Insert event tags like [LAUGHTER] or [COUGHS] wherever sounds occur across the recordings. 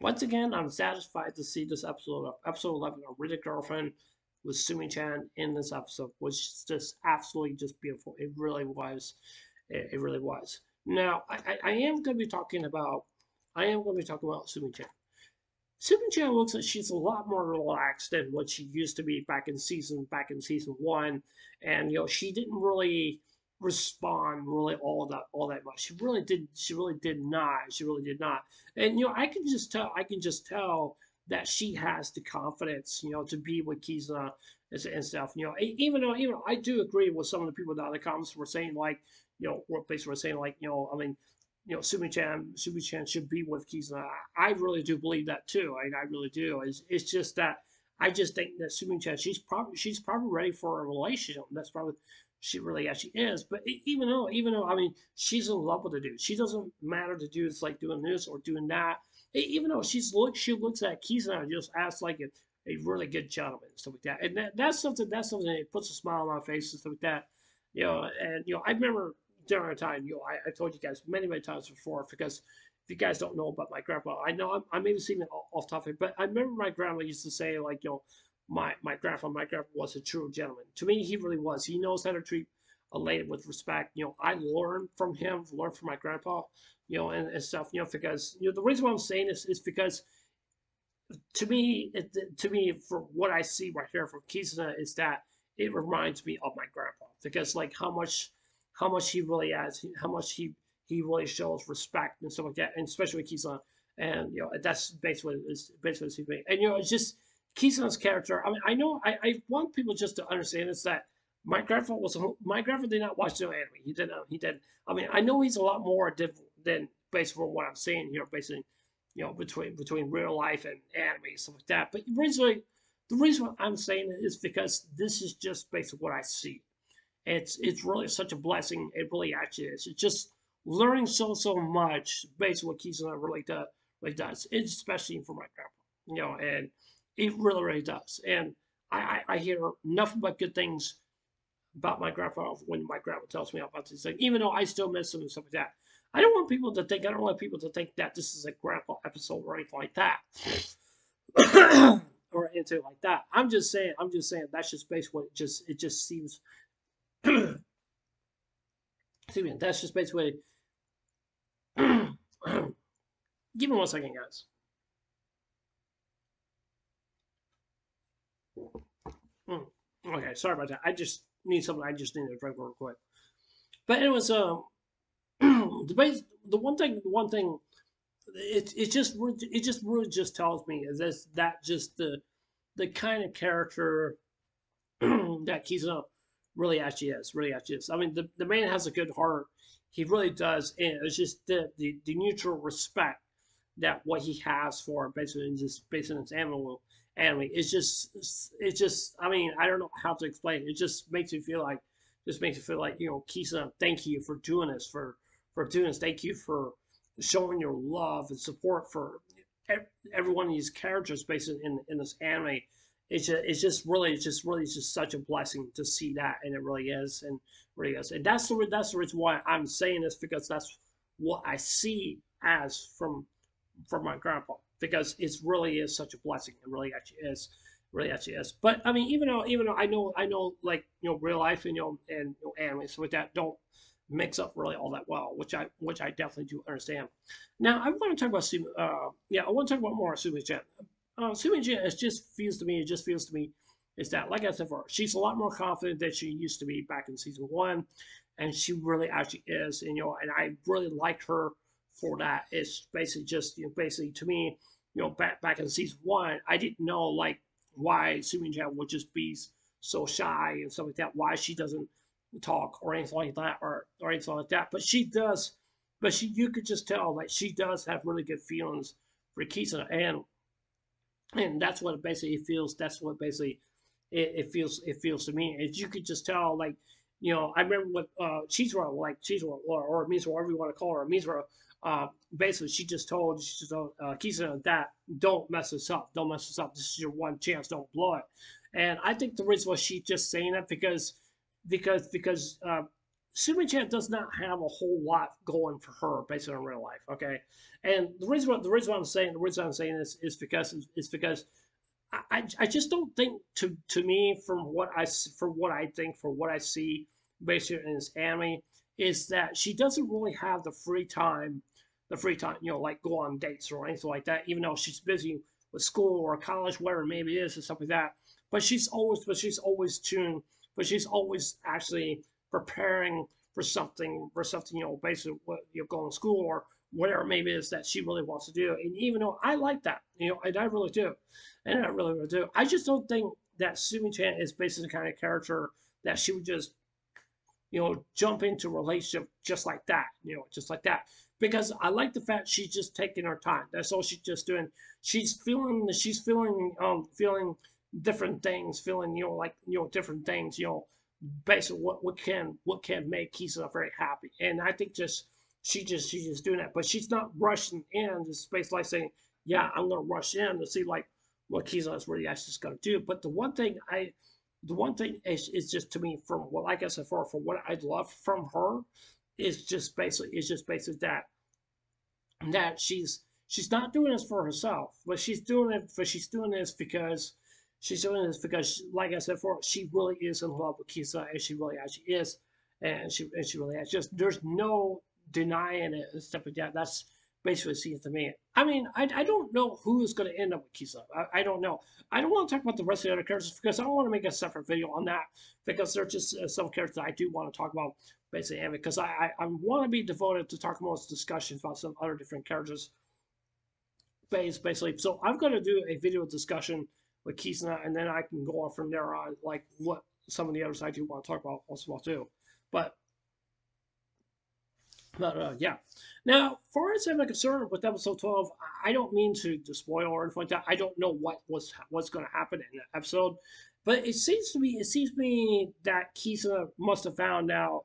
once again, I'm satisfied to see this episode of episode 11 of Really Girlfriend with Sumi Chan in this episode which was just absolutely just beautiful. It really was. It, it really was. Now, I, I, I am going to be talking about, I am going to be talking about Sumi Chan. Sumi Chan looks like she's a lot more relaxed than what she used to be back in season, back in season one. And, you know, she didn't really, respond really all that all that much. She really did. She really did not. She really did not. And you know, I can just tell. I can just tell that she has the confidence, you know, to be with Kizuna and, and stuff. You know, even though even I do agree with some of the people down in the comments were saying like, you know, workplace were saying like, you know, I mean, you know, Sumi Chan, Sumi Chan should be with Kizuna. I really do believe that too. I, I really do. It's, it's just that I just think that Sumi Chan, she's probably she's probably ready for a relationship. That's probably she really actually is. But even though, even though, I mean, she's in love with the dude. She doesn't matter to dudes like doing this or doing that. Even though she's look, she looks at Keith and just acts like a, a really good gentleman and stuff like that. And that, that's something that's something that puts a smile on my face and stuff like that. You know, and you know, I remember during a time, you know, I, I told you guys many, many times before because if you guys don't know about my grandpa, I know I'm, I may have seen it off topic, but I remember my grandma used to say like, you know, my my grandpa, my grandpa was a true gentleman. To me, he really was. He knows how to treat a lady with respect. You know, I learned from him, learned from my grandpa, you know, and, and stuff. You know, because you know the reason why I'm saying this is because to me, it, to me, for what I see right here from Kizuna is that it reminds me of my grandpa because like how much how much he really has, how much he he really shows respect and stuff like that, and especially with Kizuna. And you know, that's basically is basically what he's And you know, it's just Kizuna's character. I mean, I know I, I want people just to understand is that my grandfather was my grandfather did not watch no anime. He didn't. He did. I mean, I know he's a lot more different than basically what I'm saying here, basically, you know, between between real life and anime and stuff like that. But basically, the reason I'm saying it is because this is just based basically what I see. It's it's really such a blessing. It really actually is. It's just learning so so much based on what Kizuna really does. Really does, especially for my grandpa. You know, and it really, really does. And I, I, I hear nothing but good things about my grandpa when my grandma tells me about these things, even though I still miss him and stuff like that. I don't want people to think, I don't want people to think that this is a grandpa episode or anything like that. [COUGHS] or anything like that. I'm just saying, I'm just saying that's just basically it just, it just seems, [COUGHS] excuse me, that's just basically, [COUGHS] give me one second, guys. Okay, sorry about that. I just need something. I just need to drink real quick. But it was um the base, the one thing the one thing it it just it just really just tells me is this that just the the kind of character [CLEARS THROAT] that Kizuna really actually is really actually is. I mean the, the man has a good heart. He really does, and it's just the, the, the mutual respect that what he has for basically just based on his animal anime. It's just, it's just, I mean, I don't know how to explain. It just makes me feel like, just makes me feel like, you know, Kisa, thank you for doing this, for, for doing this. Thank you for showing your love and support for every one of these characters based in, in this anime. It's just, it's just really, it's just really, it's just such a blessing to see that, and it really is, and really is, and that's the that's the reason why I'm saying this because that's what I see as from from my grandpa because it really is such a blessing. It really actually is. Really actually is. But I mean, even though even though I know I know like you know real life and you know and you know, anime so with that don't mix up really all that well, which I which I definitely do understand. Now I want to talk about uh yeah I want to talk about more Sumi Chan. Uh, Sumi Chan it just feels to me it just feels to me is that like I said before she's a lot more confident than she used to be back in season one, and she really actually is and you know and I really like her for that. It's basically just you know basically to me you know, back back in season one, I didn't know like why Sumi Chan would just be so shy and stuff like that. Why she doesn't talk or anything like that, or or anything like that. But she does. But she, you could just tell like she does have really good feelings for Kisa, and and that's what it basically feels. That's what basically it, it feels. It feels to me. As you could just tell, like you know, I remember what uh, Chizuru, like Chizuru, or, or Mizuru, whatever you want to call her, Mizuru, uh, basically, she just told she just told uh, Kisa that don't mess this up. Don't mess this up. This is your one chance. Don't blow it. And I think the reason why she's just saying that because because because uh, Sumi Chan does not have a whole lot going for her based on real life. Okay, and the reason why the reason why I'm saying the reason I'm saying this is because is because I, I just don't think to to me from what I from what I think from what I see basically in this anime is that she doesn't really have the free time the free time you know like go on dates or anything like that even though she's busy with school or college whatever maybe it is or something like that but she's always but she's always tuned but she's always actually preparing for something for something you know basically what you know going to school or whatever maybe it is that she really wants to do and even though I like that you know and I really do and I really would do. I just don't think that Sumi Chan is basically the kind of character that she would just, you know, jump into a relationship just like that, you know, just like that. Because I like the fact she's just taking her time. That's all she's just doing. She's feeling, she's feeling, um, feeling different things, feeling, you know, like, you know, different things, you know, basically what, what can, what can make Kisa very happy. And I think just, she just, she's just doing that. But she's not rushing in, just basically like saying, yeah, I'm to rush in to see like, what Kisa is really actually to do. But the one thing I, the one thing is, is just to me from what, like I said, for from what I'd love from her, is just basically it's just basically that, that she's she's not doing this for herself, but she's doing it but she's doing this because she's doing this because, like I said before, she really is in love with Kisa, and she really actually is, and she and she really has. Just there's no denying it and stuff like that. That's basically seems to me. I mean, I, I don't know who's going to end up with Kisa. I, I don't know. I don't want to talk about the rest of the other characters because I don't want to make a separate video on that because there are just uh, some characters I do want to talk about basically because I, I, I want to be devoted to talking about discussions about some other different characters basically. So I'm going to do a video discussion with Kisuna and then I can go on from there on like what some of the others I do want to talk about also well too. But but uh, yeah. Now, far as I'm concerned with episode 12, I don't mean to, to spoil or anything like that. I don't know what was what's going to happen in the episode, but it seems to me it seems to me that Kisa must have found out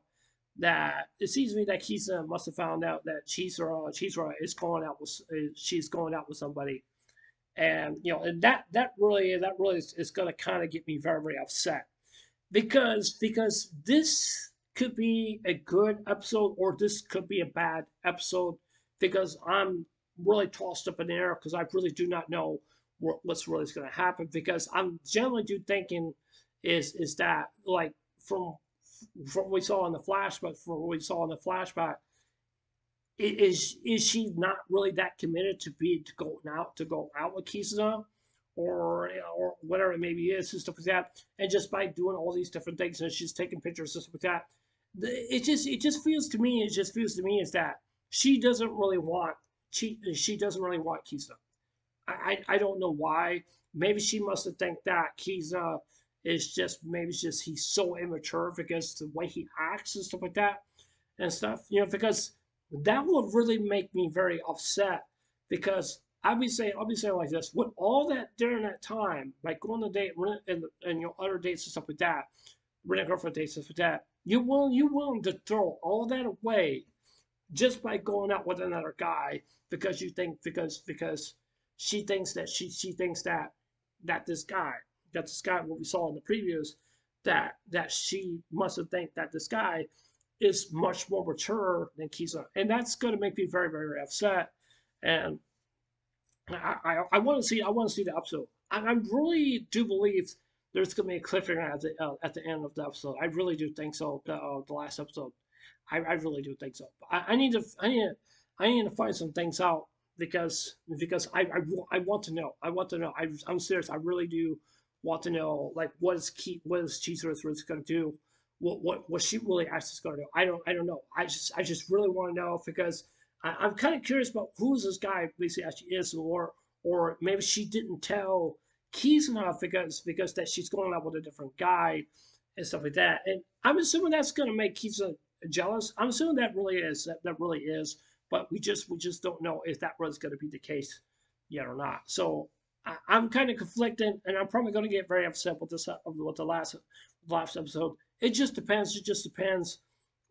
that it seems to me that Kisa must have found out that Chisora Chisora is going out with she's going out with somebody, and you know and that that really that really is, is going to kind of get me very very upset because because this could be a good episode or this could be a bad episode because I'm really tossed up in the air because I really do not know what, what's really going to happen because I'm generally do thinking is is that like from from what we saw in the flashback from what we saw in the flashback is is she not really that committed to be to go out to go out with Kisuna or or whatever it maybe is and stuff like that? And just by doing all these different things and she's taking pictures and stuff like that it just it just feels to me it just feels to me is that she doesn't really want she she doesn't really want Kisa. I, I, I don't know why. Maybe she must have think that Kisa is just maybe it's just he's so immature because the way he acts and stuff like that and stuff. You know, because that would really make me very upset because I'll be saying I'll be saying like this with all that during that time, like going on the date and and your other dates and stuff like that, renting girlfriend dates and stuff like that you will you willing to throw all that away just by going out with another guy because you think because because she thinks that she she thinks that that this guy that this guy what we saw in the previews that that she must have think that this guy is much more mature than Kisa, and that's going to make me very very upset. And I I, I want to see I want to see the episode. I, I really do believe there's going to be a cliffhanger at the uh, at the end of the episode. I really do think so. The, uh, the last episode, I, I really do think so. I, I need to I need to, I need to find some things out because because I, I, I want to know. I want to know. I, I'm serious. I really do want to know like what is key what is Chizuru really going to do. What what what she really actually going to do. I don't I don't know. I just I just really want to know because I, I'm kind of curious about who this guy basically actually is or or maybe she didn't tell keys enough because because that she's going out with a different guy and stuff like that. And I'm assuming that's going to make Kisa uh, jealous. I'm assuming that really is that, that really is, but we just we just don't know if that was going to be the case yet or not. So I, am kind of conflicted, and I'm probably going to get very upset with this uh, with the last last episode. It just depends. It just depends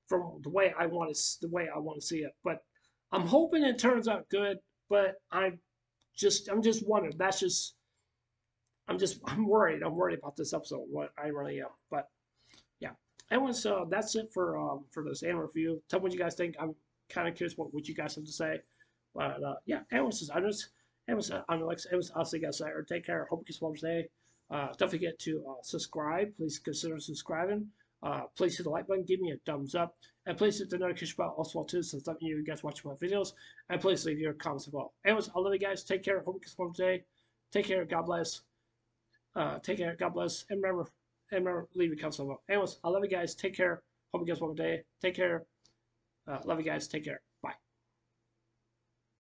from the way I want to the way I want to see it. But I'm hoping it turns out good. But I'm just I'm just wondering. That's just I'm just [LAUGHS] I'm worried. I'm worried about this episode. What I really am. But yeah. anyways, so that's it for um for this anime review. Tell me what you guys think. I'm kind of curious what, what you guys have to say. But uh, yeah, anyways, I'm just anyways, I'm Alex. Anyways, I'll see you guys later. Take care. Hope you guys have a day. Uh, don't forget to uh, subscribe. Please consider subscribing. Uh, please hit the like button, give me a thumbs up, and please hit the notification bell also too, so that you guys watch my videos. And please leave your comments below. Anyways, I love you guys. Take care. Hope you guys have a day. Take care. God bless. Uh, take care. God bless. And remember, and remember, leave your comments below. Anyways, I love you guys. Take care. Hope you guys have a good day. Take care. Uh, love you guys. Take care.